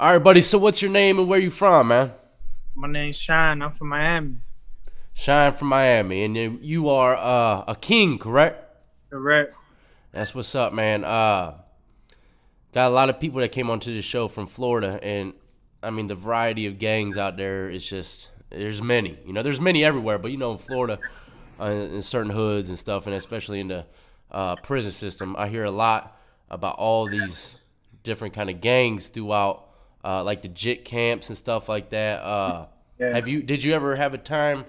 All right, buddy. So, what's your name and where you from, man? My name's Shine. I'm from Miami. Shine from Miami, and you, you are uh, a king, correct? Correct. That's what's up, man. Uh, got a lot of people that came onto the show from Florida, and I mean the variety of gangs out there is just there's many. You know, there's many everywhere, but you know, in Florida, uh, in certain hoods and stuff, and especially in the uh, prison system, I hear a lot about all these different kind of gangs throughout, uh, like the JIT camps and stuff like that. Uh, Yeah. Have you? Did you ever have a time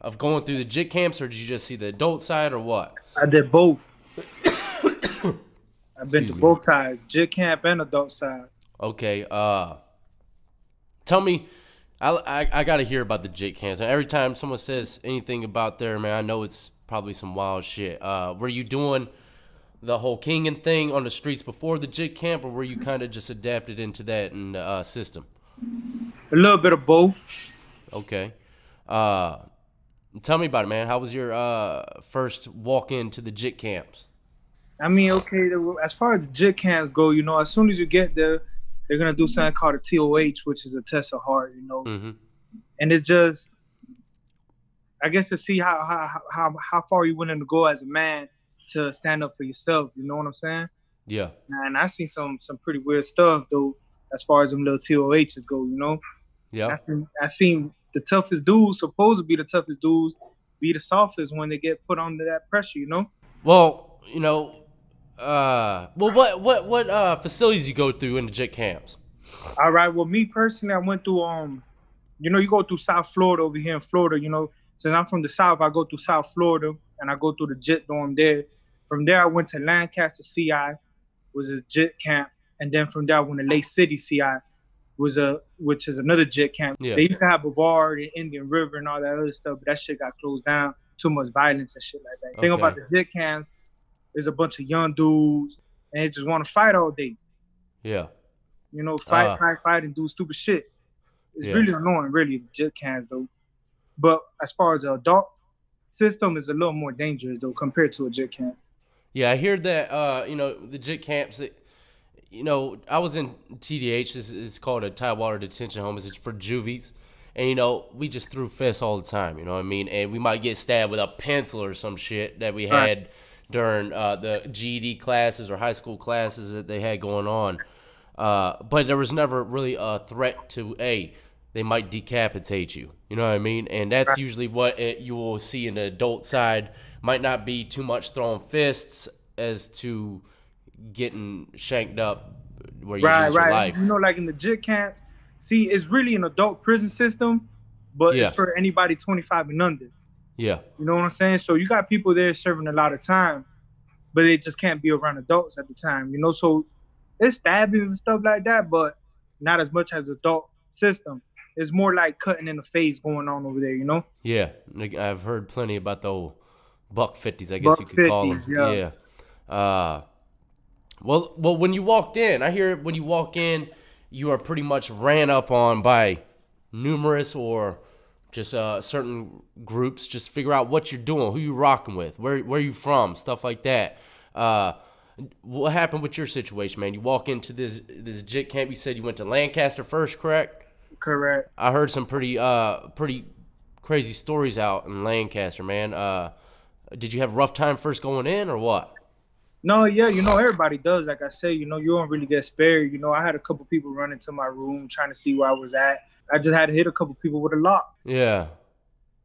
of going through the JIT camps, or did you just see the adult side, or what? I did both. I've been Excuse to me. both sides, JIT camp and adult side. Okay. Uh, tell me. I, I, I got to hear about the JIT camps. And every time someone says anything about there, man, I know it's probably some wild shit. Uh, were you doing the whole Kingin thing on the streets before the JIT camp, or were you kind of just adapted into that the uh, system? A little bit of both. Okay. Uh, tell me about it, man. How was your uh, first walk into the JIT camps? I mean, okay, as far as the JIT camps go, you know, as soon as you get there, they're gonna do something called a TOH, which is a test of heart, you know, Mm-hmm. and it's just, I guess, to see how how how how far you willing to go as a man to stand up for yourself. You know what I'm saying? Yeah. And I seen some some pretty weird stuff though, as far as them little TOHs go. You know, Yeah. I seen, I seen the toughest dudes supposed to be the toughest dudes be the softest when they get put under that pressure. You know. Well, you know, uh, well, what what what uh facilities you go through in the JIT camps? All right. Well, me personally, I went through um, you know, you go through South Florida over here in Florida. You know, since I'm from the South, I go through South Florida and I go through the JIT dorm there. From there, I went to Lancaster CI, was a JIT camp, and then from there, I went to Lake City CI, was a which is another JIT camp. Yeah. They used to have Brevard and Indian River and all that other stuff, but that shit got closed down. Too much violence and shit like that. Thing about the JIT camps, there's a bunch of young dudes and they just want to fight all day. Yeah. You know, fight, Ah. fight, fight, and do stupid shit. It's Yeah. really annoying, really, JIT camps though. But as far as the adult system is a little more dangerous though compared to a JIT can. Yeah, I hear that. Uh, you know, the JIT camps. You know, I was in TDH. This is called a Tidewater Detention Home. It's for juvies, and you know, we just threw fists all the time. You know what I mean? And we might get stabbed with a pencil or some shit that we Right. had during uh, the GED classes or high school classes that they had going on. Uh, but there was never really a threat to a they might decapitate you. You know what I mean? And that's Right. usually what it, you will see in the adult side. Might not be too much throwing fists as to getting shanked up where you Right, lose your right. life. You know, like in the JIT camps, see, it's really an adult prison system, but Yeah. it's for anybody 25 and under. Yeah, You know what I'm saying? So you got people there serving a lot of time, but they just can't be around adults at the time. You know, so it's stabbings and stuff like that, but not as much as adult system. It's more like cutting in the face going on over there. You know? yeah. I've heard plenty about the old buck fifties. I guess Buck you could call them. yeah. Yeah. Uh, well, well, when you walked in, I hear when you walk in, you are pretty much ran up on by numerous or just uh, certain groups. Just figure out what you're doing, who you rocking with, where where you from, stuff like that. Uh, what happened with your situation, man? You walk into this this JIT camp. You said you went to Lancaster first, correct? Correct. I heard some pretty uh pretty crazy stories out in Lancaster, man. Uh, did you have a rough time first going in or what? No, yeah, you know, everybody does. Like I say, you know, you don't really get spared. You know, I had a couple people run into my room trying to see where I was at. I just had to hit a couple people with a lock Yeah,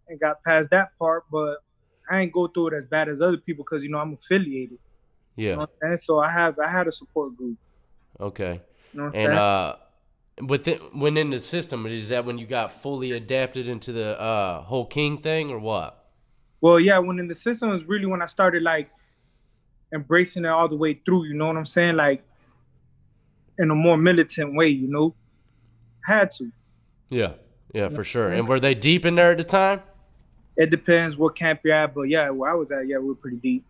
and got past that part, but I ain't go through it as bad as other people because you know I'm affiliated. You know yeah, what I'm? So I have I had a support group. okay. You know And uh, within when in the system, is that when you got fully adapted into the uh whole king thing or what? Well, yeah, when in the system is really when I started like embracing it all the way through. You know what I'm saying? Like in a more militant way. You know, had to. Yeah, yeah, for sure. And were they deep in there at the time? It depends what camp you're at, but yeah, where I was at, yeah, we are pretty deep.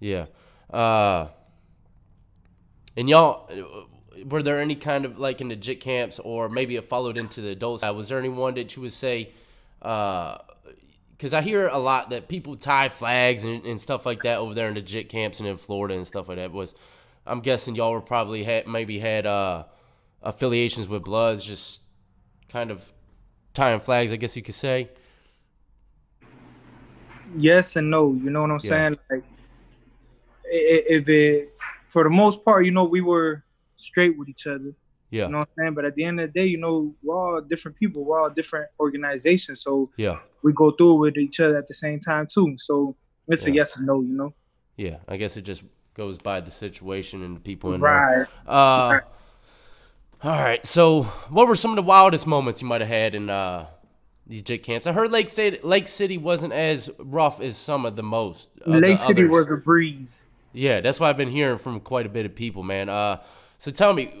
Yeah. Uh, and y'all, were there any kind of like in the JIT camps, or maybe it followed into the adult side? Was there anyone that you would say? Because I hear a lot that people tie flags and, and stuff like that over there in the JIT camps and in Florida and stuff like that. Was I'm guessing y'all were probably had maybe had uh, affiliations with Bloods, just kind of tying flags, I guess you could say. Yes and no. You know what I'm Yeah. saying? Like, if it, for the most part, you know, we were straight with each other. Yeah, You know what I'm saying? But at the end of the day, you know, we're all different people. We're all different organizations. So yeah, we go through with each other at the same time too. So it's a yes and no. You know? yeah. I guess it just goes by the situation and the people in Right. there. Uh, all right. So, what were some of the wildest moments you might have had in uh, these jit camps? I heard Lake City, Lake City wasn't as rough as some of the most. the Lake City others. was a breeze. Yeah, that's what I've been hearing from quite a bit of people, man. Uh, so tell me,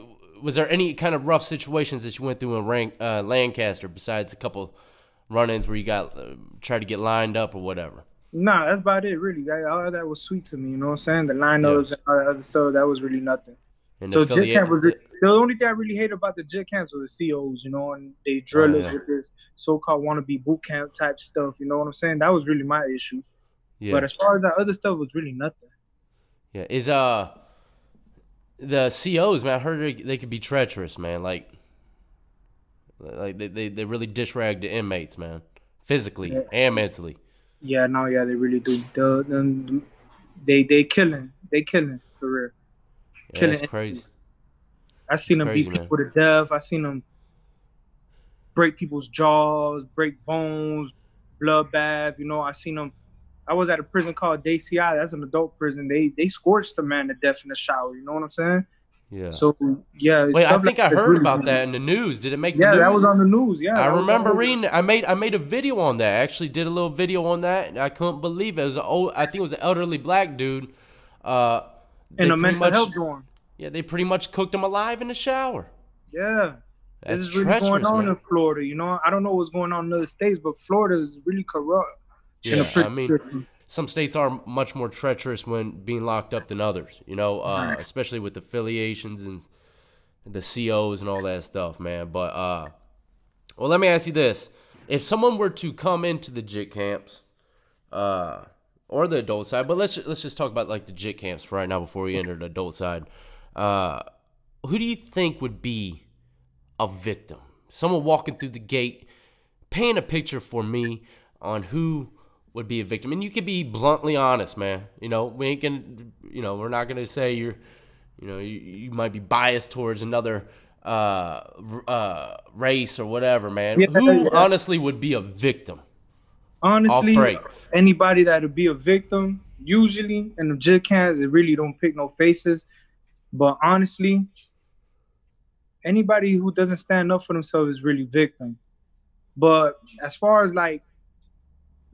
was there any kind of rough situations that you went through in rank, uh, Lancaster besides a couple run-ins where you got uh, tried to get lined up or whatever? Nah, that's about it, really. That, all that was sweet to me. You know what I'm saying? The lineups and all that other stuff, that was really nothing. And So Jit camp was the only thing I really hate about the Jit camps was the COs, you know, and they drill Oh, us yeah. with this so-called wannabe boot camp type stuff. You know what I'm saying? That was really my issue. yeah, But as far as that other stuff, was really nothing. yeah. Is uh the COs, man? I heard they, they could be treacherous, man. Like, like they they, they really dish rag the inmates, man, physically Yeah. and mentally. Yeah, no, yeah, they really do. The, the, they they killing, they killing for real. Yeah, Killing that's crazy. I seen them crazy, beat man. people to death. I seen them break people's jaws, break bones, bloodbath. You know, I seen them. I was at a prison called DCI. That's an adult prison. They they scorched a man to death in the shower. You know what I'm saying? Yeah. So yeah. Wait, I think like I heard really- about that in the news. Did it make the Yeah, that was on the news. Yeah, I remember reading. I made I made a video on that. I actually did a little video on that. and I couldn't believe it. It was an old. I think it was an elderly black dude. Uh, in a mental much- health dorm. Yeah, they pretty much cooked him alive in the shower. Yeah. That's this is really going on man. in Florida. You know, I don't know what's going on in other states, but Florida is really corrupt. Yeah, I mean, some states are much more treacherous when being locked up than others. You know, uh, Right. especially with affiliations and the COs and all that stuff, man. But uh, well, let me ask you this: If someone were to come into the JIT camps, uh, or the adult side, but let's let's just talk about like the JIT camps right now before we enter the adult side. Uh, who do you think would be a victim? Someone walking through the gate, paint a picture for me on who would be a victim. And you could be bluntly honest, man. You know, we ain't gonna, you know, we're not gonna say you're, you know, you, you might be biased towards another uh, uh, race or whatever, man. Yeah, who yeah. honestly would be a victim? Honestly, anybody that would be a victim, usually in the jit cans, they really don't pick no faces. But honestly, anybody who doesn't stand up for themselves is really victim. But as far as like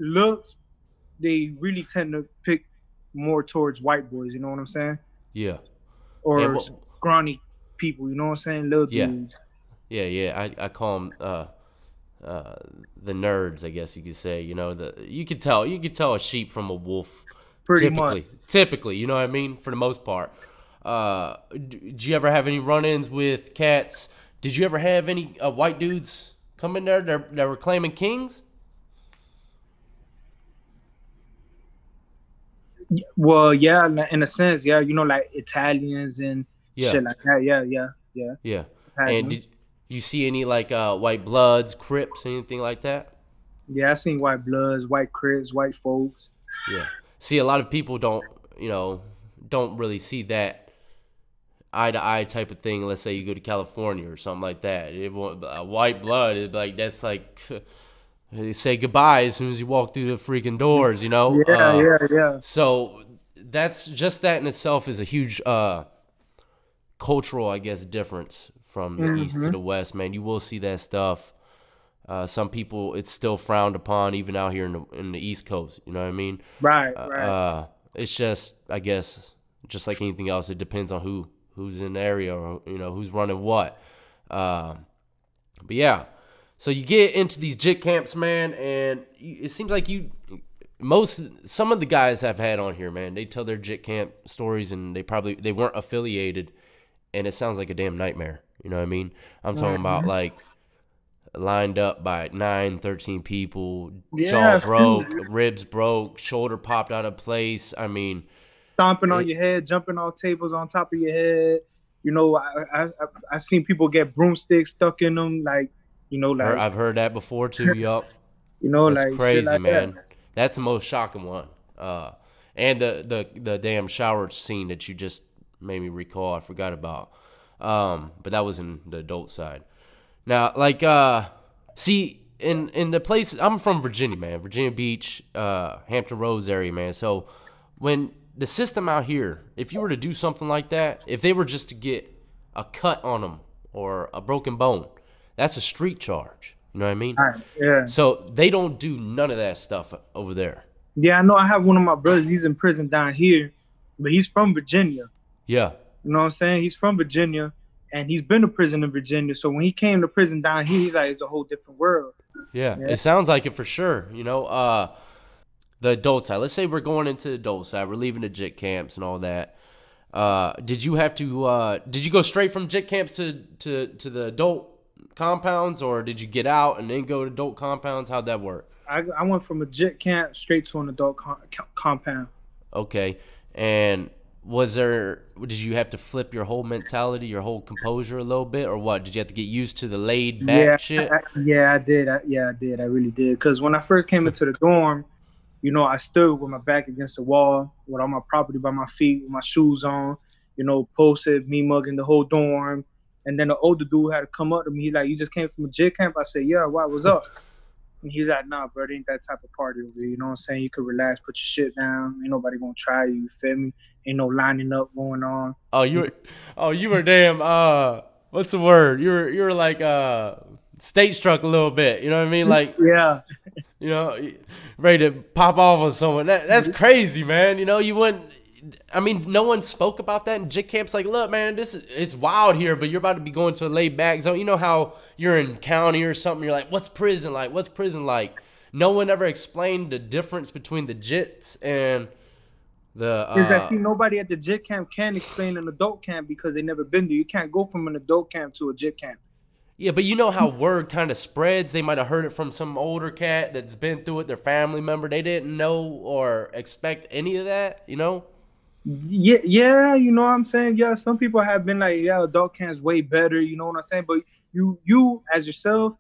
looks, they really tend to pick more towards white boys. You know what I'm saying? Yeah, Or And what- scrawny people. You know what I'm saying? Little Yeah. dudes. yeah, yeah. I, I call them uh, uh, the nerds, I guess you could say. You know, the you could tell you could tell a sheep from a wolf. Pretty typically, much. typically, you know what I mean. For the most part, uh, d- did you ever have any run-ins with cats? Did you ever have any uh, white dudes come in there that, that were claiming kings? Well, yeah, in a- sense, yeah. You know, like Italians and Yeah, shit like that. Yeah, yeah, yeah. yeah. Italians. And did you see any like uh, white bloods, Crips, anything like that? Yeah, I seen white bloods, white crips, white folks. Yeah. See, a lot of people don't, you know, don't really see that eye to eye type of thing. Let's say you go to California or something like that. It won't, uh, white blood is like that's like they say goodbye as soon as you walk through the freaking doors. You know. Yeah, Uh, yeah, yeah. So that's just that in itself is a huge uh, cultural, I guess, difference from the east to Mhm. the west. Man, you will see that stuff. Uh, some people, it's still frowned upon, even out here in the in the East Coast. You know what I mean? Right, Uh, right. uh, it's just, I guess, just like anything else, it depends on who who's in the area or you know who's running what. Um, but yeah, so you get into these jit camps, man, and it seems like you most some of the guys I've had on here, man, they tell their jit camp stories, and they probably they weren't affiliated, and it sounds like a damn nightmare. You know what I mean? I'm talking about Mhm. like lined up by 9 13 people Yeah, jaw broke ribs broke shoulder popped out of place i mean Stomping on your head, jumping off tables on top of your head. You know, I I I, I seen people get broomsticks stuck in them, like you know, like I've heard that before too. Yup. you know, That's like crazy, like man. that. That's the most shocking one. Uh, and the the the damn shower scene that you just made me recall. I forgot about. Um, but that was in the adult side. Now, like, uh, see, in in the place I'm from, Virginia, man, Virginia Beach, uh, Hampton Roads area, man. So when the system out here, if you were to do something like that, if they were just to get a cut on them or a broken bone, that's a street charge. You know what I mean? Alright, yeah, So they don't do none of that stuff over there. yeah. I know. I have one of my brothers. He's in prison down here, but he's from Virginia. Yeah, You know what I'm saying? He's from Virginia, and he's been to prison in Virginia. So when he came to prison down here, he's like, it's a whole different world. yeah, Yeah. It sounds like it for sure. You know, uh, the adult side. Let's say we're going into the adult side. We're leaving the jit camps and all that. Uh, did you have to? Uh, did you go straight from jit camps to to to the adult compounds, or did you get out and then go to adult compounds? How'd that work? I, I went from a JIT camp straight to an adult com- compound. Okay, and was there? Did you have to flip your whole mentality, your whole composure a little bit, or what? Did you have to get used to the laid back yeah, shit? I, yeah, I did. I, yeah, I did. I really did. Because when I first came into the dorm, you know, I stood with my back against the wall, with all my property by my feet, with my shoes on, you know, posted, me mugging the whole dorm. And then the older dude had to come up to me. He's like, "You just came from a JIT camp?" I said, "Yeah. Why? What's up?" And he's like, "Nah, bro, it ain't that type of party over. You know what I'm saying? You could relax, put your shit down. Ain't nobody gonna try you. You feel me? Ain't no lining up going on. Oh, you were, oh, you were damn. Uh, what's the word? You were, you were like uh, state struck a little bit. You know what I mean? Like, Yeah, you know, ready to pop off on someone. That, that's crazy, man. You know, you wouldn't. I mean, no one spoke about that in jit camps. Like, look, man, this is it's wild here, but you're about to be going to a laid back zone. You know how you're in county or something. You're like, what's prison like? What's prison like? No one ever explained the difference between the jits and the. Is that Uh, see, nobody at the JIT camp can explain an adult camp because they never been there. You can't go from an adult camp to a JIT camp. Yeah, but you know how word kind of spreads. They might have heard it from some older cat that's been through it, their family member. They didn't know or expect any of that, you know? Yeah, yeah, you know what I'm saying. Yeah, some people have been like, yeah, adult camp's way better. You know what I'm saying. But you, you as yourself,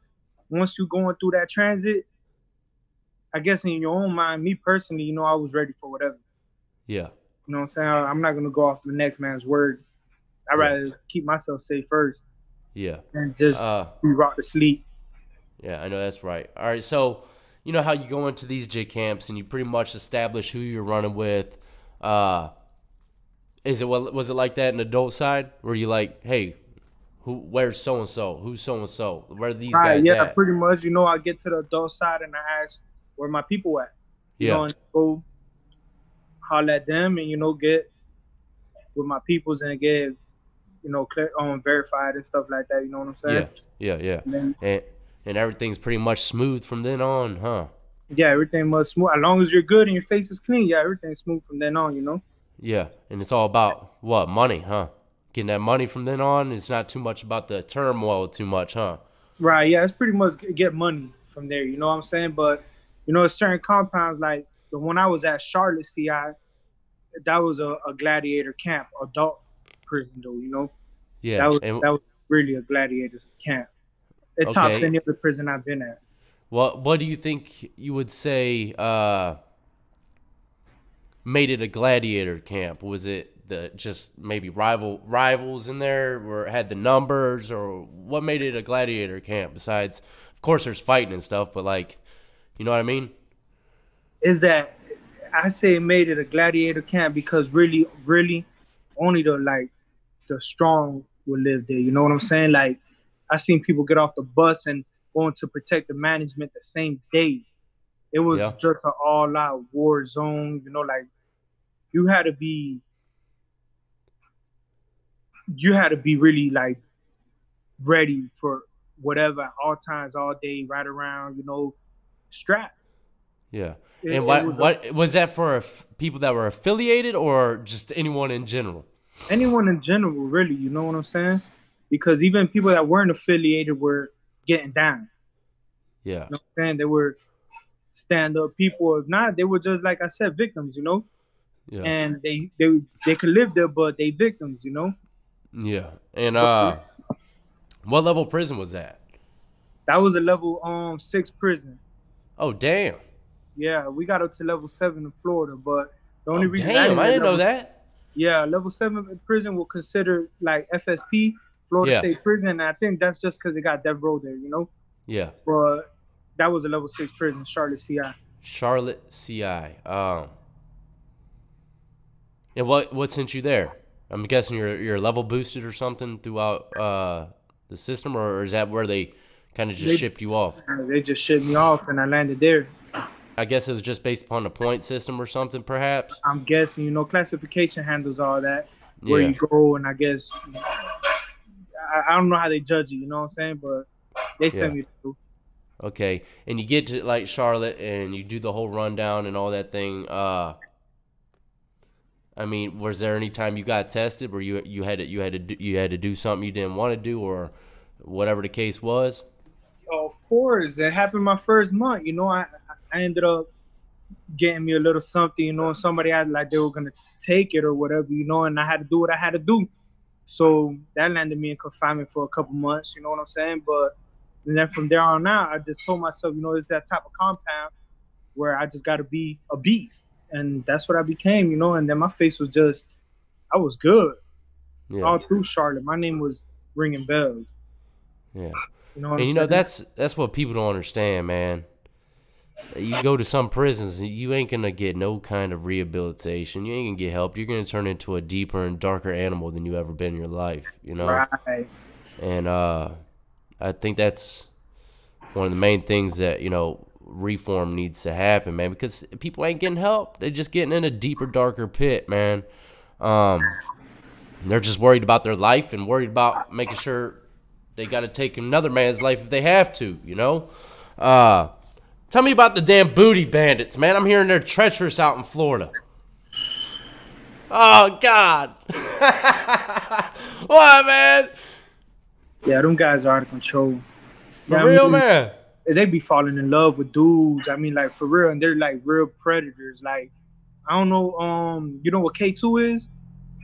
once you going through that transit, I guess in your own mind, me personally, you know, I was ready for whatever. Yeah. You know what I'm saying. I- I'm not gonna go off the next man's word. I'd Yeah. rather keep myself safe first Yeah. and just Uh, be rocked to sleep. yeah, I know that's right. All right, so you know how you go into these J camps and you pretty much establish who you're running with. Uh, is it what was it like that in the adult side where you like, hey, who, where's so and so, who's so and so, where are these Right, guys yeah, at? pretty much. You know, I get to the adult side and I ask where my people at. You yeah, know, and go holler at them and you know get with my peoples and get you know clear um verified and stuff like that. You know what I'm saying? yeah, yeah, yeah, And then, and and everything's pretty much smooth from then on, huh? yeah, everything must smooth. As long as you're good and your face is clean, yeah, everything's smooth from then on. You know? Yeah, and it's all about what money, huh? Getting that money from then on. It's not too much about the turmoil, too much, huh? Right. Yeah, it's pretty much get- money from there. You know what I'm saying? But you know, certain compounds like the one I was at Charlotte CI, that was a, a gladiator camp, adult prison though. You know? Yeah, that was and that was really a gladiator camp. It tops any other prison I've been at. what what do you think you would say uh, made it a gladiator camp? Was it the just maybe rival rivals in there, or had the numbers, or what made it a gladiator camp? Besides, of course, there's fighting and stuff, but like, you know what I mean? Is that I say it made it a gladiator camp because really, really, only the like the strong will live there. You know what I'm saying? Like I seen people get off the bus and going to protective management the same day. It was Yeah. just an all out war zone. You know, like you had to be you had to be really like ready for whatever at all times, all day, right around, you know, strapped. Yeah. It- And what was what was that for? People that were affiliated, or just anyone in general? anyone in general, really, you know what I'm saying? Because even people that weren't affiliated were getting down. Yeah. You know I'm saying? They were stand up people. If not, they were just like I said, victims, you know? Yeah. And they they they could live there, but they victims, you know? Yeah. And uh, what level prison was that? That was a level um six prison. Oh damn. Yeah, we got up to level seven in Florida, but the only Oh, reason damn, I didn't know level- that. Yeah, level seven prison will consider like FSP, Florida Yeah. State Prison. And I think that's just because they got Death Row there, you know. Yeah. But that was a level six prison, Charlotte CI. Charlotte CI. Um. And what what sent you there? I'm guessing you're you're level boosted or something throughout uh the system, or, or is that where they kind of just They- shipped you off? They just shipped me off, and I landed there. I guess it was just based upon the point system or something, perhaps. I'm guessing, you know, classification handles all that. Where Yeah. you go, and I guess I, I don't know how they judge it. You know what I'm saying? But they sent Yeah. me through. Okay, and you get to like Charlotte and you do the whole rundown and all that thing. Uh, I mean, was there any time you got tested where you you had to you had to do, you had to do something you didn't want to do or whatever the case was? Of course, it happened my first month. You know, I I ended up getting me a little something. You know, somebody had like they were gonna take it or whatever. You know, and I had to do what I had to do. So that landed me in confinement for a couple months. You know what I'm saying? But and then from there on out, I just told myself, you know, it's that type of compound where I just got to be a beast, and that's what I became. You know, and then my face was just, I was good Yeah, all through Charlotte. My name was ringing bells. yeah. You know, And I'm you know that's that's what people don't understand, man. You go to some prisons, you ain't gonna get no kind of rehabilitation. You ain't gonna get help. You're gonna turn into a deeper and darker animal than you ever been in your life. You know. right. and uh, I think that's one of the main things that you know reform needs to happen, man. Because people ain't getting help; they're just getting in a deeper, darker pit, man. Um, they're just worried about their life and worried about making sure they got to take another man's life if they have to, you know. Uh, tell me about the damn booty bandits, man. I'm hearing they're treacherous out in Florida. Oh God! what, man? Yeah, them guys are out of control. For Yeah, I real, mean, man. They be falling in love with dudes. I mean, like for real, and they're like real predators. Like, I don't know. Um, you know what K two is?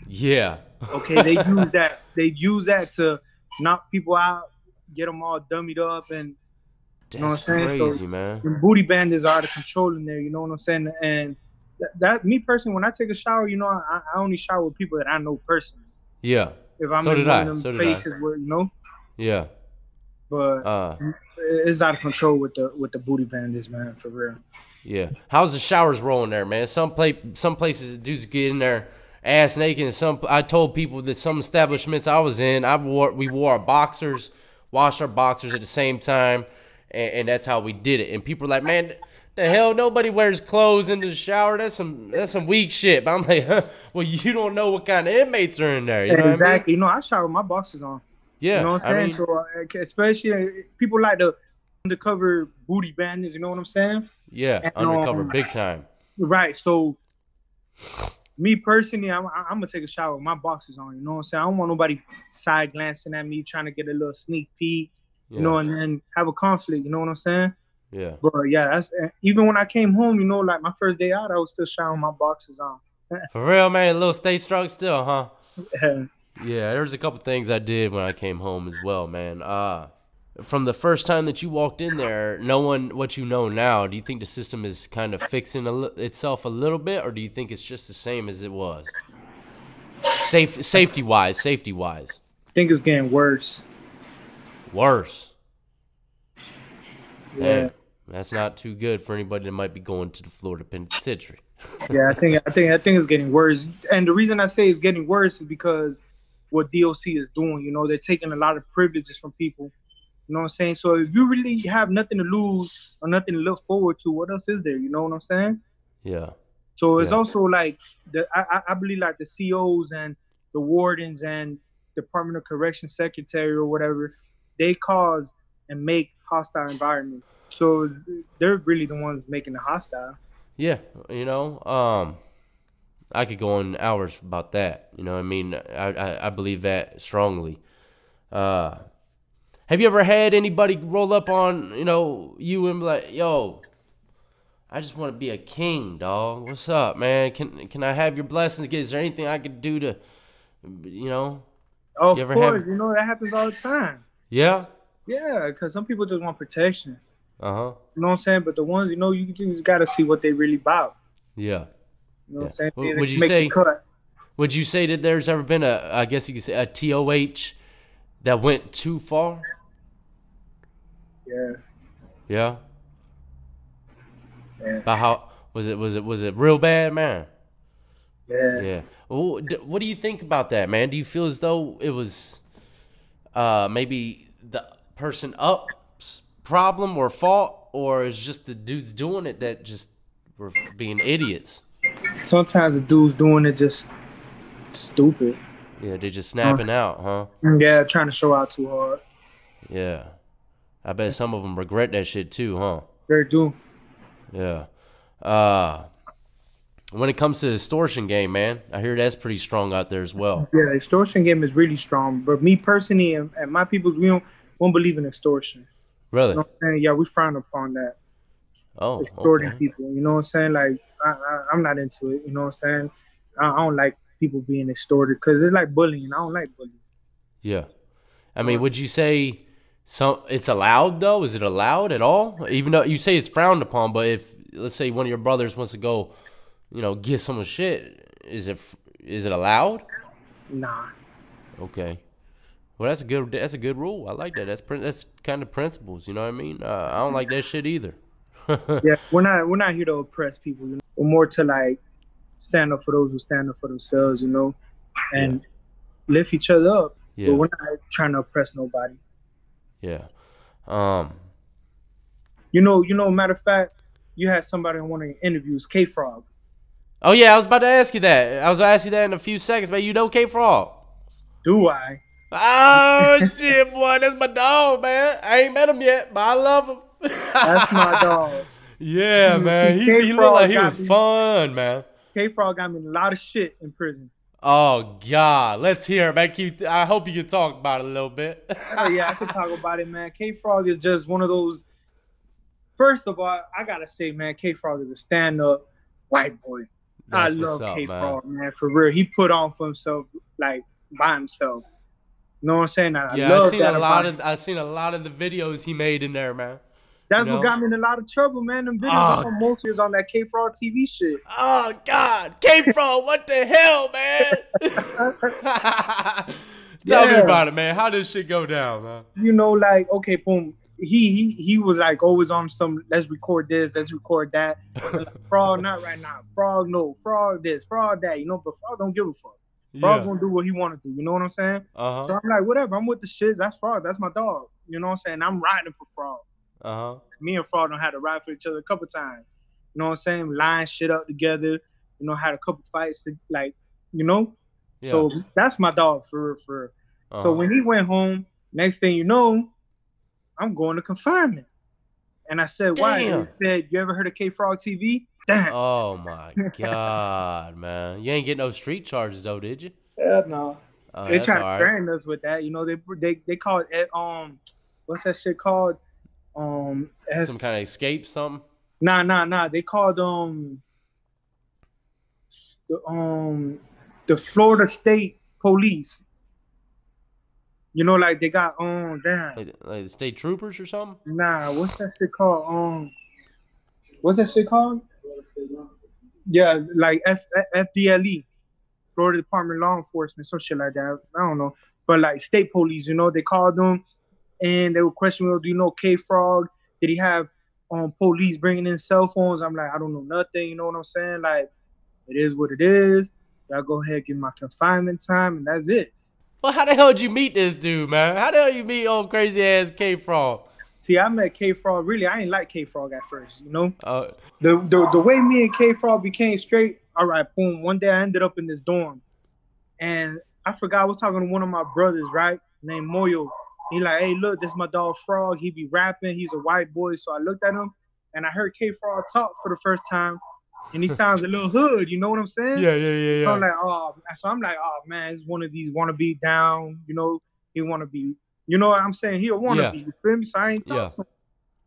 Yeah. Okay, they use that. They use that to knock people out, get them all dummied up, and You know That's what I'm saying? So- crazy, man. the booty bandits are out of control in there. You know what I'm saying? And that, that me personally, when I take a shower, you know, I, I only shower with people that I know personally. Yeah. If I'm So in did one I. of them So did I. places where you know, Yeah. but Uh, it's out of control with the with the booty bandits, man, for real. yeah. How's the showers rolling there, man? Some play, some places dudes get in there ass naked. And some I told people that some establishments I was in, I wore we wore our boxers, washed our boxers at the same time, and, and that's how we did it. And people are like, man. The hell, nobody wears clothes in the shower. That's some that's some weak shit. But I'm like, huh, well, you don't know what kind of inmates are in there. You know what I mean? exactly. You know, I shower with my boxers on. Yeah, You know what I I'm saying? mean, so uh, especially uh, people like the undercover booty bandits. You know what I'm saying? yeah, and, undercover, um, big time. Right. So, me personally, I'm, I'm gonna take a shower with my boxes on. You know what I'm saying? I don't want nobody side glancing at me, trying to get a little sneak peek. Yeah, You know, and then have a conflict. You know what I'm saying? yeah. But yeah, that's even when I came home. You know, like my first day out, I was still showering my boxes on. For real, man. A little stay struck still, huh? Yeah. Yeah, there's a couple things I did when I came home as well, man. Uh from the first time that you walked in there, knowing what you know now, do you think the system is kind of fixing a itself a little bit, or do you think it's just the same as it was? Safe, safety wise, safety wise, I think it's getting worse. worse. Yeah. Damn, that's not too good for anybody that might be going to the Florida Penitentiary. yeah, I think I think I think it's getting worse. And the reason I say it's getting worse is because what DOC is doing. You know, they're taking a lot of privileges from people. You know what I'm saying? So if you really have nothing to lose or nothing to look forward to, what else is there? You know what I'm saying? Yeah, So it's Yeah. also like the I, I- believe like the COs and the wardens and Department of Correction Secretary or whatever, they cause and make hostile environments. So they're really the ones making the hostile. Yeah, you know, um, I could go on hours about that. You know, what I mean, I, I I believe that strongly. Uh, have you ever had anybody roll up on you know you and be like, "Yo, I just want to be a king, dog. What's up, man? Can can I have your blessings? Is there anything I could do to, you know?" Of You ever course, have- you know that happens all the time. Yeah. Yeah, because some people just want protection. Uh huh. You know what I'm saying? But the ones, you know, you just got to see what they really about. Yeah. You know what I'm saying? Would- you say- Would you say that there's ever been a, I guess you could say, a TOH that went too far? Yeah, Yeah. yeah, About how was it? Was it? Was it real bad, man? yeah. Yeah. Well, what do you think about that, man? Do you feel as though it was uh, maybe the person up's problem or fault, or is just the dudes doing it that just were being idiots? Sometimes the dudes doing it just stupid. Yeah, they're just snapping out, huh? Yeah, trying to show out too hard. Yeah. I bet some of them regret that shit too, huh? They do. Yeah. Uh, when it comes to the extortion game, man, I hear that's pretty strong out there as well. Yeah, the extortion game is really strong. But me personally and, and my people, we don't, won't believe in extortion. Really? You know what I'm saying? Yeah, we frown upon that. Oh, extorting okay. people. You know what I'm saying? Like I, I, I'm not into it. You know what I'm saying? I, I don't like people being extorted because it's like bullying. I don't like bullying. Yeah. I mean, would you say some it's allowed though? Is it allowed at all? Even though you say it's frowned upon, but if let's say one of your brothers wants to go, you know, get someone's shit, is it is it allowed? Nah. Okay. Well, that's a good that's a good rule. I like that. That's prin- that's kind of principles. You know what I mean? Uh, I don't like that shit either. Yeah, we're not we're not here to oppress people. You know, we're more to like stand up for those who stand up for themselves. You know, and lift each other up. Yeah. But we're not trying to oppress nobody. Yeah. Um. You know, you know. Matter of fact, you had somebody in one of your interviews, K Frog. Oh yeah, I was about to ask you that. I was gonna ask you that in a few seconds, but you know K Frog. Do I? Oh shit, boy, that's my dog, man. I ain't met him yet, but I love him. That's my dog. Yeah, man. He, he looked like he was me. fun, man. K Frog got me in a lot of shit in prison. Oh God, let's hear it, man. I hope you can talk about it a little bit. Oh yeah, I can talk about it, man. K Frog is just one of those. First of all, I gotta say, man, K Frog is a stand-up white boy. That's I love K Frog, man. For real, he put on for himself, like by himself. You know what I'm saying? I Yeah, love I seen that a lot of I seen a lot of the videos he made in there, man. That's you know? what got me in a lot of trouble, man. Them videos Oh. on most years on that K Frog TV shit. Oh God, K Frog, what the hell, man? Tell me about it, man. How did shit go down, man? You know, like okay, boom. He he he was like always on some. Let's record this. Let's record that. Frog, not right now. Frog, no. Frog, this. Frog, that. You know, but Frog don't give a fuck. Frog yeah. gonna do what he want to do. You know what I'm saying? Uh-huh. So. I'm like, whatever. I'm with the shits. That's Frog. That's my dog. You know what I'm saying? I'm riding for Frog. Uh huh. Me and Frog done had to ride for each other a couple times. You know what I'm saying? Line shit up together. You know, had a couple fights. To, like, you know. Yeah. So that's my dog for real, for. uh-huh. So when he went home, next thing you know, I'm going to confinement. And I said, why? He said, you ever heard of K Frog TV? Damn. Oh my God, man! You ain't get no street charges though, did you? Hell no. Oh, they that's try to right. threaten us with that. You know, they they they call it um, what's that shit called? Um, as, Some kind of escape, something. nah nah nah. They called um, the um, the Florida State Police. You know, like they got um, damn. Like, like the state troopers or something. Nah, what's that shit called? Um, what's that shit called? Yeah, like F- F- FDLE, Florida Department of Law Enforcement, some shit like that. I don't know, but like state police, you know, they called them and they were questioning, well, do you know K Frog? Did he have um police bringing in cell phones? I'm like, I don't know nothing. You know what I'm saying? Like, it is what it is. Y'all go ahead, give my confinement time, and that's it. Well, how the hell did you meet this dude, man? How the hell you meet old crazy ass K Frog? See, I met K Frog. Really, I ain't like K Frog at first, you know. Uh, the, the the way me and K Frog became straight, all right, boom. One day I ended up in this dorm, and I forgot I was talking to one of my brothers, right, named Moyo. He like, hey, look, this my dog Frog. He be rapping. He's a white boy. So I looked at him, and I heard K Frog talk for the first time, and he sounds a little hood. You know what I'm saying? yeah, yeah, yeah, So I'm like, oh, so I'm like, oh man, it's one of these wanna be down, you know, he wanna be, you know what I'm saying? He a wanna Yeah. be, you feel me? So I ain't talk Yeah.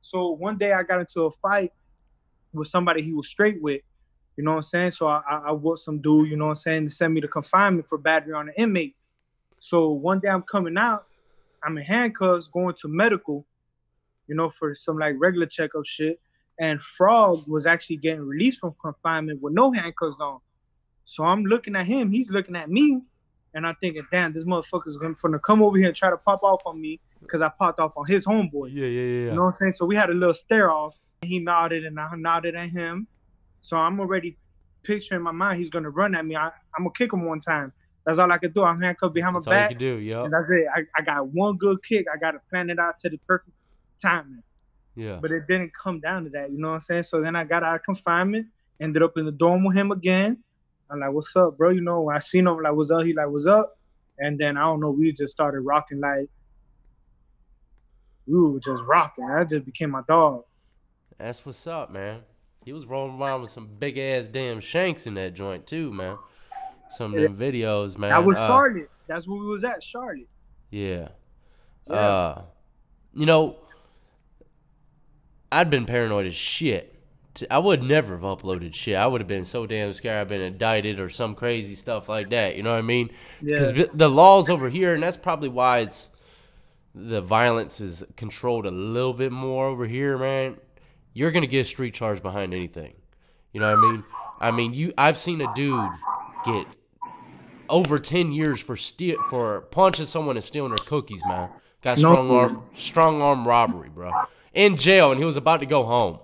So one day I got into a fight with somebody he was straight with, you know what I'm saying? So I, I, I whooped some dude, you know what I'm saying, to send me to confinement for battery on an inmate. So one day I'm coming out, I'm in handcuffs going to medical, you know, for some like regular checkup shit. And Frog was actually getting released from confinement with no handcuffs on. So I'm looking at him, he's looking at me, and I'm thinking, damn, this motherfucker's gonna come over here and try to pop off on me because I popped off on his homeboy. Yeah, yeah, yeah. You know what I'm saying? So we had a little stare off. He nodded and I nodded at him. So I'm already picturing in my mind he's gonna run at me. I, am gonna kick him one time. That's all I can do. I'm handcuffed behind That's my all back. you can do, yo. And that's it. I, I got one good kick. I got to plan it out to the perfect timing. Yeah. But it didn't come down to that. You know what I'm saying? So then I got out of confinement, ended up in the dorm with him again. I'm like, what's up, bro? You know, I seen him like, what's up? He like, what's up? And then I don't know, we just started rocking like we were just rocking. I just became my dog. That's what's up, man. He was rolling around with some big ass damn shanks in that joint too, man. Some of them videos, man. That was uh, Charlotte. That's where we was at, Charlotte. Yeah. Yeah. Uh, you know, I'd been paranoid as shit. I would never have uploaded shit. I would have been so damn scared I've been indicted or some crazy stuff like that. You know what I mean? Because Yeah. the laws over here, and that's probably why it's the violence is controlled a little bit more over here, man. You're gonna get a street charge behind anything. You know what I mean? I mean, you. I've seen a dude get over ten years for steal for punching someone and stealing their cookies, man. Got No. strong arm, strong arm robbery, bro. In jail, and he was about to go home.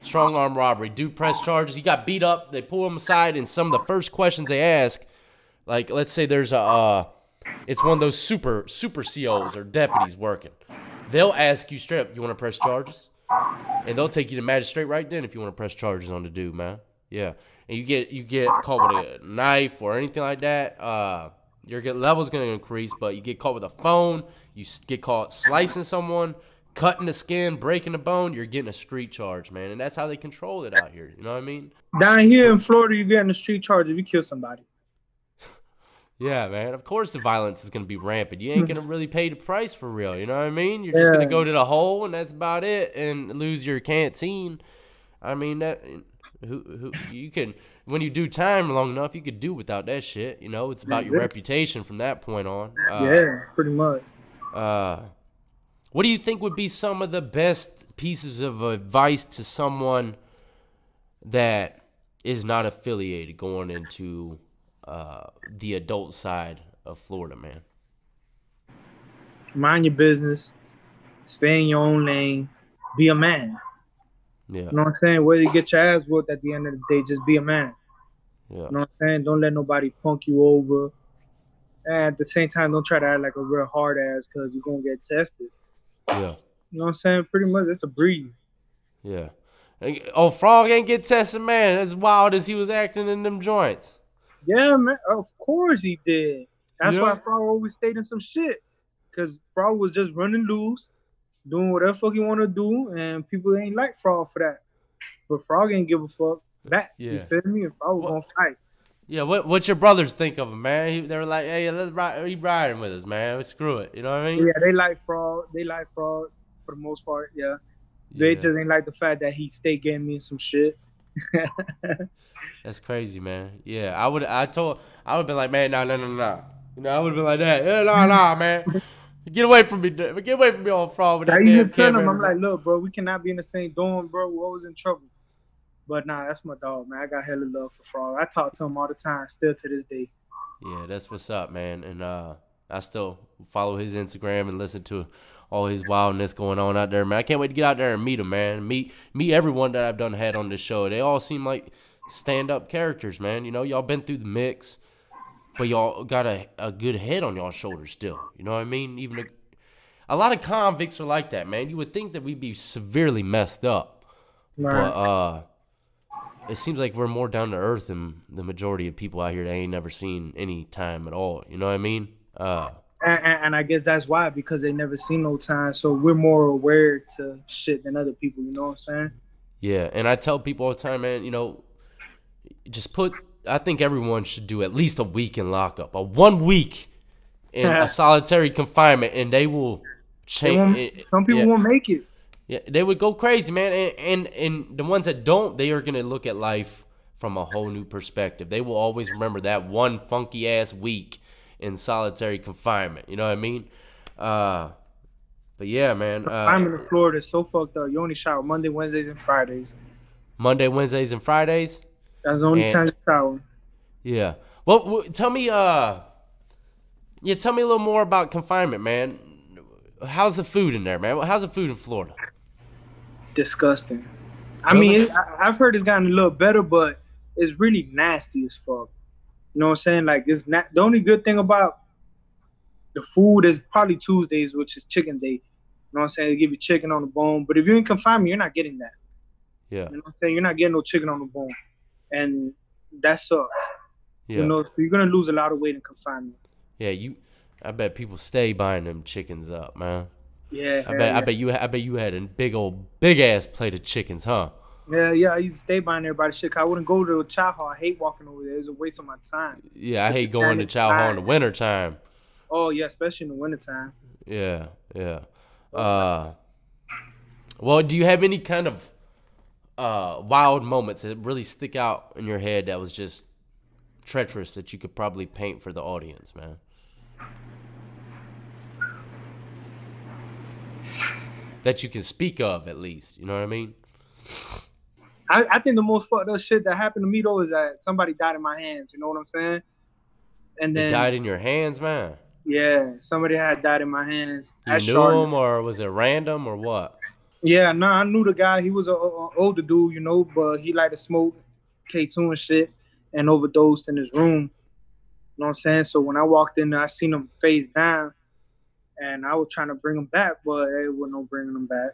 Strong arm robbery. Dude press charges. He got beat up. They pull him aside, and some of the first questions they ask, like let's say there's a, uh, it's one of those super super COs or deputies working. They'll ask you straight up, you want to press charges, and they'll take you to magistrate right then if you want to press charges on the dude, man. Yeah, and you get you get caught with a knife or anything like that. Uh, your level's gonna increase, but you get caught with a phone, you get caught slicing someone, cutting the skin, breaking the bone, you're getting a street charge, man, and that's how they control it out here. You know what I mean? Down here in Florida, you get in the street charge if you kill somebody. Yeah, man. Of course, the violence is gonna be rampant. You ain't gonna really pay the price for real. You know what I mean? You're just gonna go to the hole, and that's about it, and lose your canteen. I mean that. Who, who you can when you do time long enough, you could do without that shit. You know, it's about your reputation from that point on. Uh, yeah, pretty much. Uh, what do you think would be some of the best pieces of advice to someone that is not affiliated going into uh, the adult side of Florida, man? Mind your business. Stay in your own lane. Be a man. Yeah, You know what I'm saying? Whether you get your ass whooped at the end of the day, just be a man. yeah, You know what I'm saying? Don't let nobody punk you over. And at the same time, don't try to act like a real hard ass because you're gonna get tested. yeah, You know what I'm saying? Pretty much, it's a breeze. yeah. Oh, Frog ain't get tested, man. As wild as he was acting in them joints. Yeah, man. Of course he did. That's Yeah. why Frog always stayed in some shit. Cause Frog was just running loose, doing whatever fuck he want to do, and people ain't like Frog for that. But Frog ain't give a fuck back. You feel me? If I was What- gonna fight. Yeah, what what your brothers think of him, man? He, they were like, hey, let's ride, he riding with us, man. Screw it, you know what I mean? Yeah, they like Frog. They like Frog for the most part. Yeah. They Yeah. just ain't like the fact that he stay getting me some shit. That's crazy, man. Yeah, I would. I told. I would have been like, man, no, no, no, no. You know, I would have been like that. Yeah, no, no, man. Get away from me. dude. Get away from me, on fraud with I that even damn tell him, camera. I'm like, look, bro, we cannot be in the same dorm, bro. We're always in trouble. But nah, that's my dog, man. I got hella love for Frog. I talk to him all the time, still to this day. yeah, that's what's up, man. And uh, I still follow his Instagram and listen to all his wildness going on out there, man. I can't wait to get out there and meet him, man. Meet meet everyone that I've done had on this show. They all seem like stand up characters, man. You know, y'all been through the mix, but y'all got a, a good head on y'all shoulders still. You know what I mean? Even a, a lot of convicts are like that, man. You would think that we'd be severely messed up, but uh, it seems like we're more down to earth than the majority of people out here that ain't never seen any time at all. You know what I mean? Uh, and, and, and I guess that's why because they never seen no time, so we're more aware to shit than other people. You know what I'm saying? Yeah, and I tell people all the time, man, you know, just put. I think everyone should do at least a week in lockup, a one week in a solitary confinement, and they will They change. some people yeah, won't make it. yeah, they would go crazy, man, and, and and the ones that don't, they are gonna look at life from a whole new perspective. They will always remember that one funky ass week in solitary confinement. You know what I mean? Uh, but yeah, man. Uh, I'm in Florida. So fucked up. You only shower Monday, Wednesdays, and Fridays. Monday, Wednesdays, and Fridays. That's the only And- time you shower. Yeah. Well, w- tell me. Uh, yeah, tell me a little more about confinement, man. How's the food in there, man? How's the food in Florida? Disgusting. I mean, it, I, I've heard it's gotten a little better, but it's really nasty as fuck. You know what I'm saying? Like, it's not the only good thing about the food is probably Tuesdays, which is chicken day. You know what I'm saying? They give you chicken on the bone, but if you're in confinement, you're not getting that. Yeah. You know what I'm saying? You're not getting no chicken on the bone, and that sucks. Yeah. You know, so you're gonna lose a lot of weight in confinement. Yeah. You. I bet people stay buying them chickens up, man. Yeah, I bet. I bet you. I bet you had a big old, big ass plate of chickens, huh? Yeah, yeah. I used to stay buying everybody shit. I wouldn't go to a chow hall. I hate walking over there. It's a waste of my time. Yeah. I hate going to chow hall in the wintertime. Oh yeah, especially in the wintertime. Yeah, yeah. Uh, well, do you have any kind of uh, wild moments that really stick out in your head that was just treacherous that you could probably paint for the audience, man? That you can speak of, at least. You know what I mean? I, I think the most fucked up shit that happened to me though is that somebody died in my hands. You know what I'm saying? And then died in your hands, man. yeah, somebody had died in my hands. You at knew him, or was it random, or what? Yeah, no, I knew the guy. He was a, a- a older dude, you know, but he liked to smoke K2 and shit and overdosed in his room. You know what I'm saying? So when I walked in I seen him face down and I was trying to bring him back, but it was no bringing him back.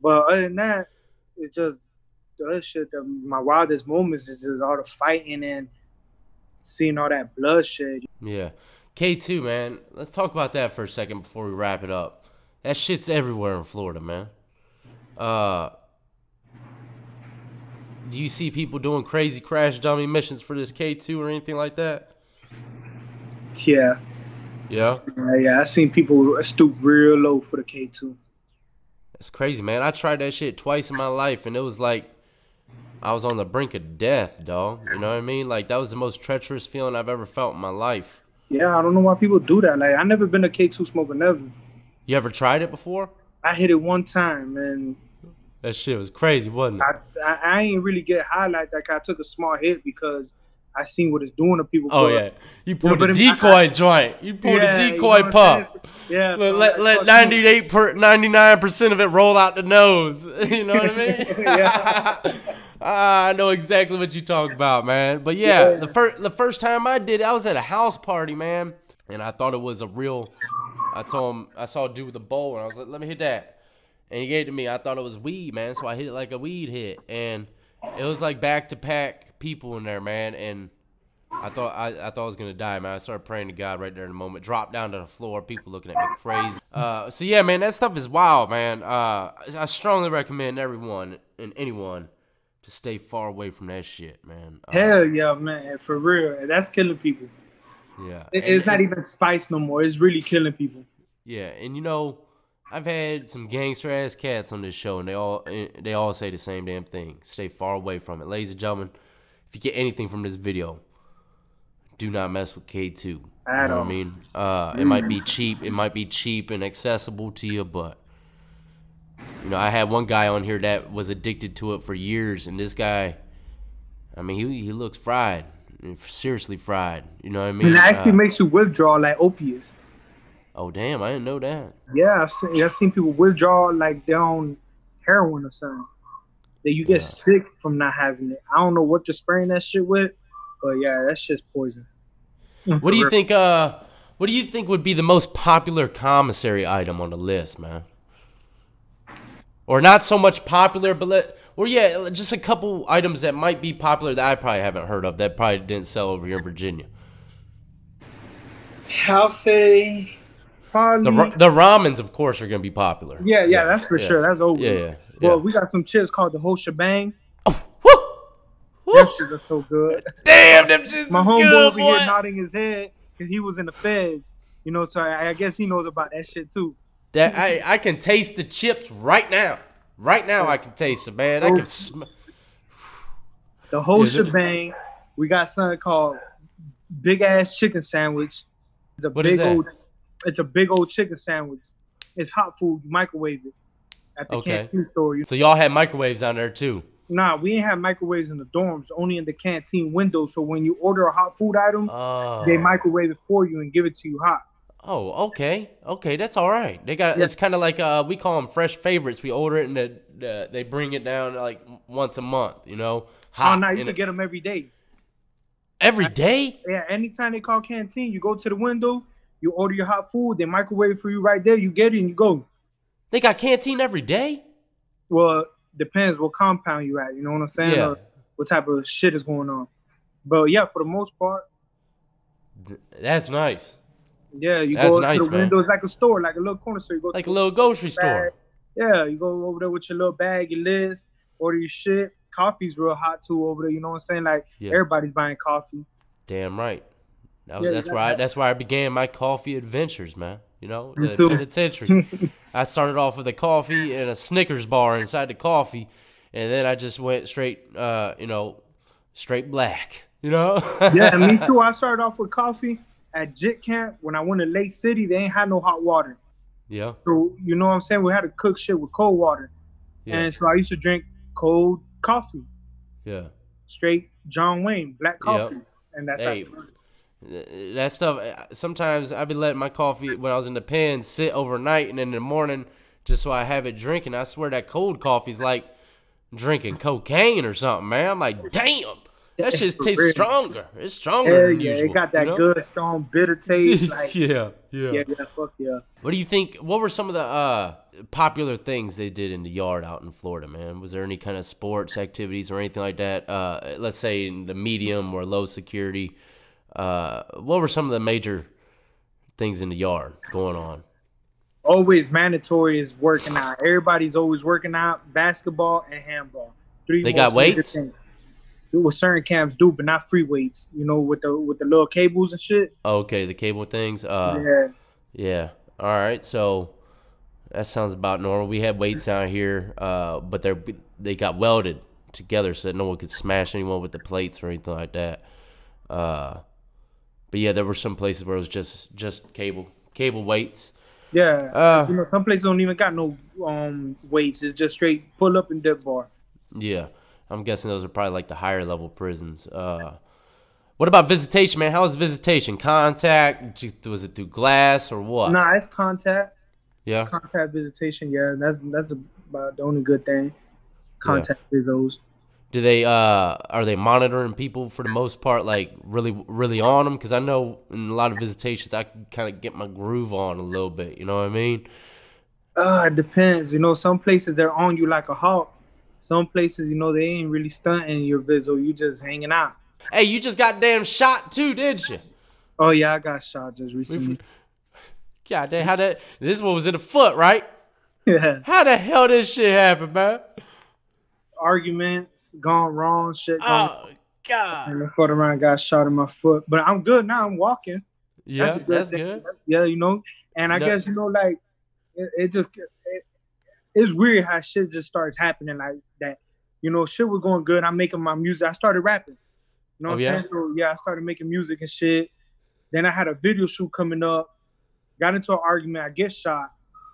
But other than that, it's just the other shit that my wildest moments is just all the fighting and seeing all that bloodshed. Yeah. K2, man. Let's talk about that for a second before we wrap it up. That shit's everywhere in Florida, man. Uh Do you see people doing crazy crash dummy missions for this K2 or anything like that? Yeah, Yeah. yeah, yeah. I seen people stoop real low for the K2. That's crazy, man. I tried that shit twice in my life and it was like I was on the brink of death, dog. You know what I mean? Like that was the most treacherous feeling I've ever felt in my life. Yeah, I don't know why people do that. Like, I never been a K2 smoker, never. You ever tried it before? I hit it one time, and That shit was crazy, wasn't it? I, I, I ain't really get high like that. I took a small hit because I seen what it's doing to people. Oh but- yeah, you pulled the if I- decoy joint. You pulled Yeah, you know decoy I'm puff. saying? Yeah. Let let fuck ninety per ninety nine percent of it roll out the nose. You know what I mean? Yeah. Ah, I know exactly what you talk about, man. But yeah, Yeah. the first the first time I did it, I was at a house party, man, and I thought it was a real. I told him I saw a dude with a bowl, and I was like, "Let me hit that," and he gave it to me. I thought it was weed, man, so I hit it like a weed hit, and it was like back to pack people in there, man, and. I thought I, I thought I was gonna die, man. I started praying to God right there in the moment. Dropped down to the floor, people looking at me crazy. Uh, so yeah, man, that stuff is wild, man. Uh, I strongly recommend everyone and anyone to stay far away from that shit, man. Uh, Hell yeah, man. For real, that's killing people. yeah, It, And- it's not and- even spice no more. It's really killing people. Yeah, and you know, I've had some gangster ass cats on this show, and they all they all say the same damn thing: stay far away from it, ladies and gentlemen. If you get anything from this video, do not mess with K2. You know what. I mean? Uh, it might be cheap, it might be cheap and accessible to you, but you know, I had one guy on here that was addicted to it for years, and this guy, I mean, he he looks fried, seriously fried. You know what I mean? And it actually Uh, makes you withdraw like opiates. Oh damn, I didn't know that. Yeah, I've seen, I've seen people withdraw like they're on heroin or something. That you get Yeah. sick from not having it. I don't know what they're spraying that shit with, but yeah, that's just poison. What do you think? Uh, what do you think would be the most popular commissary item on the list, man? Or not so much popular, but let, or yeah, just a couple items that might be popular that I probably haven't heard of that probably didn't sell over here in Virginia. I'll say probably. The the ramens, of course, are gonna be popular. yeah, yeah, that's for yeah. sure. That's over. Yeah, yeah, Well, yeah. we got some chips called the whole shebang. Oh, woo! Woo! Them shit are so good. Damn, them shits My homeboy over boy. here nodding his head because he was in the feds. You know, so I, I guess he knows about that shit too. That I I can taste the chips right now. Right now, I can taste them, man. I can oh. sm- The whole Yeah, shebang. We got something called big ass chicken sandwich. It's a big old. It's a big old chicken sandwich. It's hot food. You microwave it at the Okay. canteen store. So y'all had microwaves down there too. Nah, we ain't have microwaves in the dorms, only in the canteen window. So when you order a hot food item, Oh. they microwave it for you and give it to you hot. Oh, okay, okay, that's all right. They got Yeah. it's kind of like uh, we call them fresh favorites. We order it and the, the, they bring it down like once a month. You know, hot. Oh, hot now you can get them every day. every day. Yeah, anytime they call canteen, you go to the window, you order your hot food, they microwave it for you right there. You get it and you go. They got canteen every day. Well, depends what compound you at. You know what I'm saying? Yeah. What type of shit is going on. But yeah, for the most part, That's nice. yeah, you That's go nice, to the man. window. It's like a store, like a little corner store. You go Like a little grocery store. Yeah, you go over there with your little bag, your list, order your shit. Coffee's real hot too over there. You know what I'm saying? Like Yeah. everybody's buying coffee. Damn right. That- Yeah, that's where I that's where I began my coffee adventures, man. You know, Me the too. penitentiary. I started off with a coffee and a Snickers bar inside the coffee, and then I just went straight, uh, you know, straight black. You know? Yeah, me too. I started off with coffee at JIT camp. When I went to Lake City, they ain't had no hot water. Yeah, So you know what I'm saying? We had to cook shit with cold water. yeah, And so I used to drink cold coffee, yeah. straight John Wayne, black coffee. And that's Hey, how That stuff. Sometimes I've been letting my coffee when I was in the pen sit overnight, and in the morning, just so I have it drinking. I swear that cold coffee's like drinking cocaine or something, man. I'm like, damn, that shit tastes real. stronger. It's stronger Hell than yeah, usual. it got that you know? good, strong, bitter taste. Like, yeah, yeah, yeah, yeah, fuck yeah. What do you think? What were some of the uh, popular things they did in the yard out in Florida, man? Was there any kind of sports activities or anything like that? Uh, let's say in the medium or low security. Uh, what were some of the major things in the yard going on? Always mandatory is working out. Everybody's always working out. Basketball and handball. Three. They got weights? things. Do what certain camps do, but not free weights. You know, with the with the little cables and shit. Okay, the cable things. Uh, yeah. yeah. All right. So that sounds about normal. We had weights down here, uh, but they're they got welded together so that no one could smash anyone with the plates or anything like that. Uh, but yeah, there were some places where it was just just cable cable weights. Yeah. Uh, you know, some places don't even got no um weights. It's just straight pull up and dip bar. Yeah, I'm guessing those are probably like the higher level prisons. Uh, what about visitation, man? How was visitation? Contact? Was it through glass or what? Nah, it's contact. Yeah. Contact visitation. Yeah, that's that's about the only good thing. Contact visos. Do they uh are they monitoring people for the most part like really really on them because I know in a lot of visitations I can kind of get my groove on a little bit, you know what I mean? Uh, it depends. You know, some places they're on you like a hawk. Some places, you know, they ain't really stunting your viso. You just hanging out. Hey, you just got damn shot too, did you? Oh yeah, I got shot just recently. God damn, how that this one was in the foot, right? Yeah. How the hell this shit happen, man? Arguments gone wrong, shit gone. Oh God. and I fought around, got shot in my foot. But I'm good now. I'm walking. Yeah, a that's good. Yeah, you know. And I No- guess you know, like it, it just it, it's weird how shit just starts happening like that. You know, shit was going good. I'm making my music. I started rapping. You know Oh, I'm yeah? saying? So yeah, I started making music and shit. Then I had a video shoot coming up. Got into an argument. I get shot.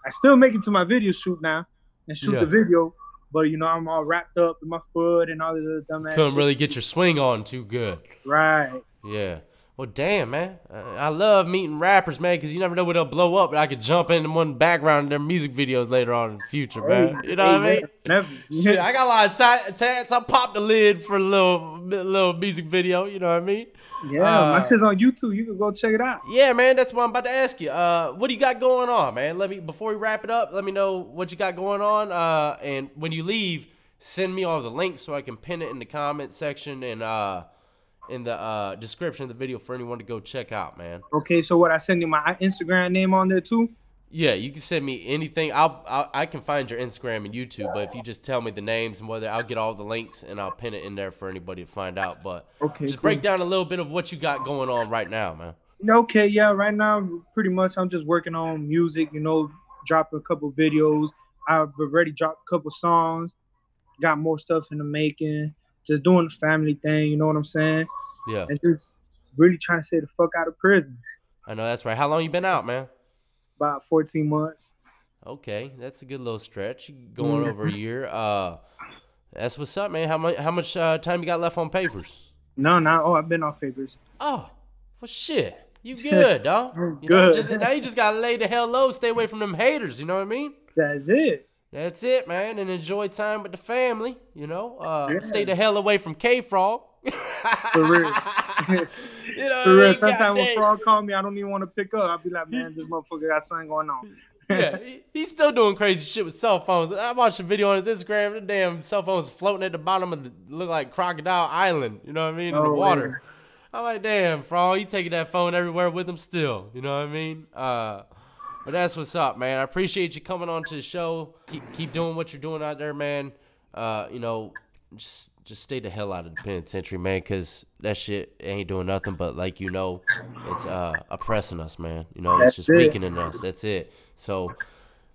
I still make it to my video shoot now and shoot Yeah. the video. But you know, I'm all wrapped up in my foot and all this other dumb ass Couldn't shit. really get your swing on too good. Right. Yeah. Well, damn, man. I, love meeting rappers, man, because you never know where they'll blow up. But I could jump in one background in their music videos later on in the future, man. Hey, You know what I mean? Shit, I got a lot of ta- tats. I popped the lid for a little, little music video. You know what I mean? Yeah, my Uh, shit's on YouTube. You can go check it out. Yeah, man. That's what I'm about to ask you. Uh, what do you got going on, man? Let me before we wrap it up. Let me know what you got going on. Uh, and when you leave, send me all the links so I can pin it in the comment section and uh, in the uh description of the video for anyone to go check out, man. Okay, so what I send you my Instagram name on there too? Yeah, you can send me anything. I'll, I'll I can find your Instagram and YouTube, but if you just tell me the names and whether I'll get all the links and I'll pin it in there for anybody to find out. But Okay. just cool. break down a little bit of what you got going on right now, man. Okay, yeah, right now pretty much I'm just working on music, you know, dropping a couple videos. I've already dropped a couple songs, got more stuff in the making, just doing the family thing, you know what I'm saying? Yeah. And just really trying to stay the fuck out of prison. I know that's right. How long you been out, man? About 14 months. Okay, that's a good little stretch. Going over a year. Uh, that's what's up, man. How much how much uh, time you got left on papers? No, not. Oh, I've been off papers. Oh, well, shit. You good, dog? You know, good. just, now you just gotta lay the hell low. Stay away from them haters. You know what I mean? That's it. That's it, man. And enjoy time with the family. You know, uh, Yeah. stay the hell away from K Frog. For real. you know, For real. Sometimes when Frog call me, I don't even want to pick up. I'll be like, man, this motherfucker got something going on. yeah, he, he's still doing crazy shit with cell phones. I watched a video on his Instagram. The damn cell phone's floating at the bottom of the look like Crocodile Island. You know what I mean? In the Oh, water. man. I'm like, damn, Frog, you taking that phone everywhere with him still. You know what I mean? Uh, but that's what's up, man. I appreciate you coming on to the show. Keep keep doing what you're doing out there, man. Uh, you know, just just stay the hell out of the penitentiary, man, because that shit ain't doing nothing but like you know, it's uh oppressing us, man. You know, it's just it. weakening us. That's it. So,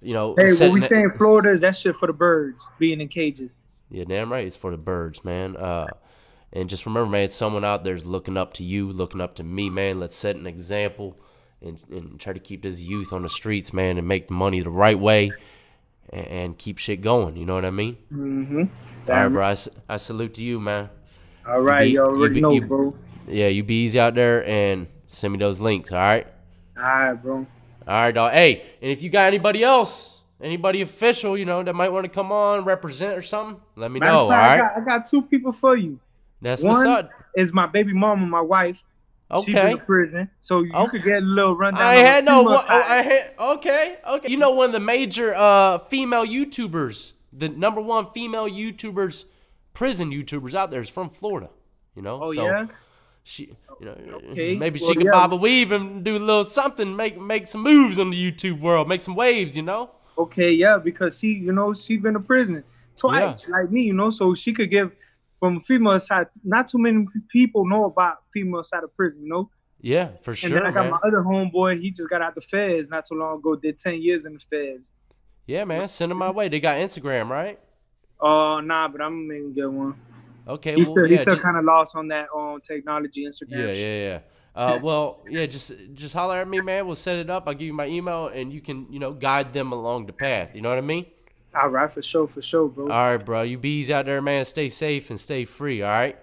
you know, Hey, what we that- say in Florida is that shit for the birds, being in cages. yeah, damn right. It's for the birds, man. Uh, and just remember, man, someone out there's looking up to you, looking up to me, man. Let's set an example and, and try to keep this youth on the streets, man, and make the money the right way and, and keep shit going. You know what I mean? Mm-hmm. All right, bro. I salute to you, man. All right, be- you you already be- know, you- bro. Yeah, you be easy out there and send me those links, all right? All right, bro. All right, dog. Hey, and if you got anybody else, anybody official, you know, that might want to come on, represent or something, let me Matter know, all right? I, got, I got two people for you. That's what's One up. is my baby mama, my wife. Okay. in prison, so you Oh. could get a little rundown. I had no. One, oh. I had okay, okay. You know, one of the major uh, female YouTubers, the number one female YouTubers, prison YouTubers out there is from Florida. You know, Oh so yeah. she, you know, Okay, maybe she well, could yeah. bob a weave and do a little something, make make some moves on the YouTube world, make some waves. You know. Okay, yeah, because she, you know, she been to prison twice, like me, you know, so she could give from a female side. Not too many people know about female side of prison, you know. Yeah, for sure. And then I got man. my other homeboy. He just got out the feds not too long ago. Did ten years in the feds. Yeah, man. Send them my way. They got Instagram, right? Uh, nah, but I'm gonna get one. Okay. He's well, still, yeah, he's still ju- kind of lost on that um technology Instagram. Yeah, yeah, yeah. Uh, well, yeah, just just holler at me, man. We'll set it up. I'll give you my email, and you can, you know, guide them along the path. You know what I mean? All right, for sure, for sure, bro. All right, bro. You bees out there, man. Stay safe and stay free. All right.